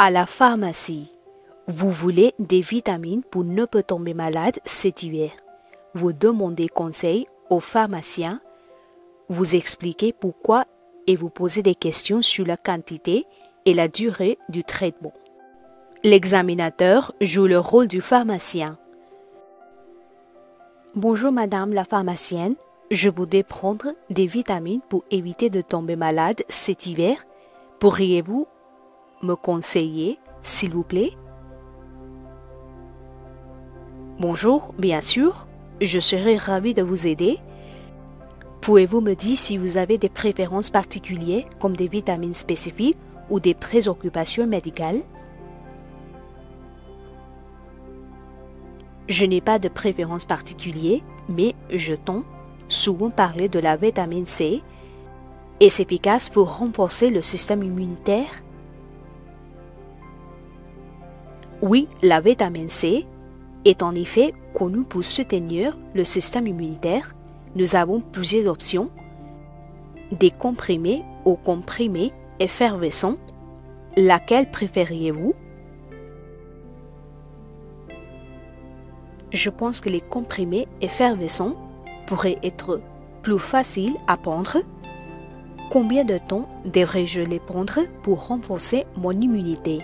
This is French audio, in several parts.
À la pharmacie. Vous voulez des vitamines pour ne pas tomber malade cet hiver. Vous demandez conseil au pharmacien. Vous expliquez pourquoi et vous posez des questions sur la quantité et la durée du traitement. L'examinateur joue le rôle du pharmacien. Bonjour Madame la pharmacienne, je voudrais prendre des vitamines pour éviter de tomber malade cet hiver. Pourriez-vous me conseiller, s'il vous plaît Bonjour, bien sûr, je serai ravi de vous aider. Pouvez-vous me dire si vous avez des préférences particulières comme des vitamines spécifiques ou des préoccupations médicales? Je n'ai pas de préférence particulière, mais je tente souvent parler de la vitamine C. Est efficace pour renforcer le système immunitaire? Oui, la vitamine C est en effet connue pour soutenir le système immunitaire. Nous avons plusieurs options. Des comprimés ou comprimés effervescents. Laquelle préfériez-vous Je pense que les comprimés effervescents pourraient être plus faciles à prendre. Combien de temps devrais-je les prendre pour renforcer mon immunité?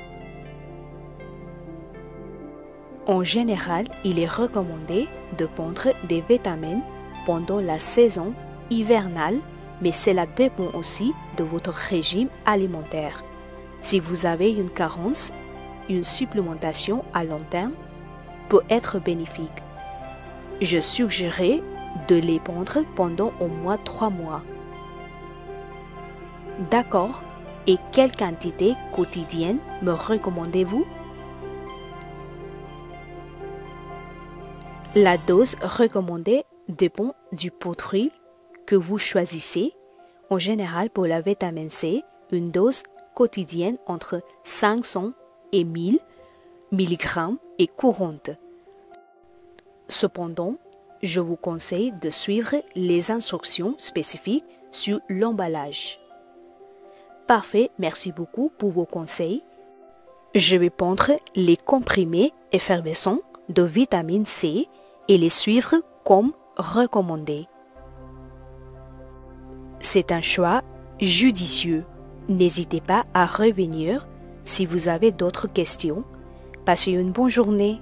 En général, il est recommandé de prendre des vitamines pendant la saison hivernale, mais cela dépend aussi de votre régime alimentaire. Si vous avez une carence, une supplémentation à long terme peut être bénéfique. Je suggérerais de les prendre pendant au moins trois mois. D'accord. Et quelle quantité quotidienne me recommandez-vous? La dose recommandée dépend du produit que vous choisissez. En général, pour la vitamine C, une dose quotidienne entre 500 et 1000 mg est courante. Cependant, je vous conseille de suivre les instructions spécifiques sur l'emballage. Parfait, merci beaucoup pour vos conseils. Je vais prendre les comprimés effervescents de vitamine C et les suivre comme recommandé. C'est un choix judicieux. N'hésitez pas à revenir si vous avez d'autres questions. Passez une bonne journée.